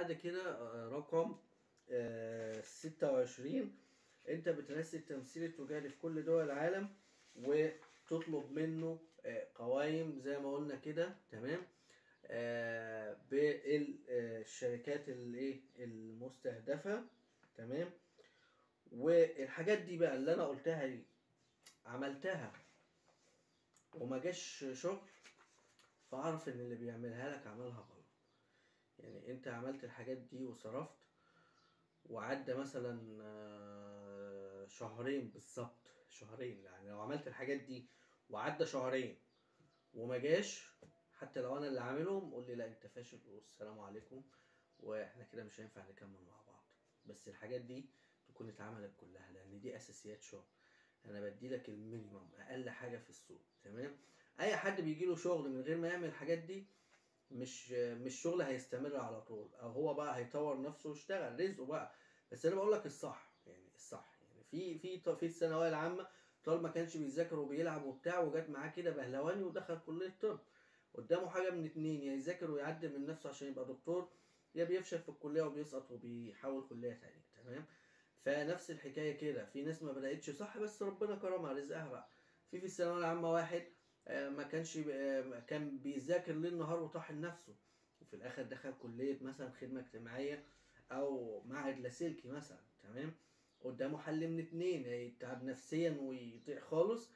بعد كده آه، رقم آه، ستة وعشرين. انت بترسل التمثيل التجاري في كل دول العالم وتطلب منه آه، قوائم زي ما قلنا كده تمام؟ آه، بالشركات الايه المستهدفة تمام؟ والحاجات دي بقى اللي أنا قلتها دي عملتها وما جاش شغل فأعرف إن اللي بيعملها لك عملها غلط. انت عملت الحاجات دي وصرفت وعدى مثلا آه، شهرين بالظبط شهرين يعني لو عملت الحاجات دي وعدى شهرين وما جاش حتى لو أنا اللي عاملهم قول لي لا أنت فاشل والسلام عليكم وإحنا كده مش هينفع نكمل مع بعض. بس الحاجات دي تكون اتعملت كلها لأن دي أساسيات شغل. أنا بدي لك المينيمم أقل حاجة في السوق تمام؟ أي حد بيجي له شغل من غير ما يعمل الحاجات دي مش مش شغل هيستمر على طول. أو هو بقى هيطور نفسه ويشتغل رزقه بقى. بس أنا بقول لك الصح يعني الصح. يعني في في في الثانوية العامة طالما ما كانش بيذاكر وبيلعب وبتاع وجات معاه كده بهلواني ودخل كلية طب. قدامه حاجة من اتنين يا يذاكر ويعدل من نفسه عشان يبقى دكتور يا بيفشل في الكلية وبيسقط وبيحاول كلية تانية تمام؟ فنفس الحكاية كده. في ناس ما بدأتش صح بس ربنا كرمها رزقها بقى. في في الثانوية العامة واحد ما كانش آه، كان بيذاكر ليل نهار وطاحن نفسه. وفي الآخر دخل كلية مثلا خدمة اجتماعية أو معهد لاسلكي مثلا تمام؟ قدامه حل من اتنين يتعب نفسيا ويطيع خالص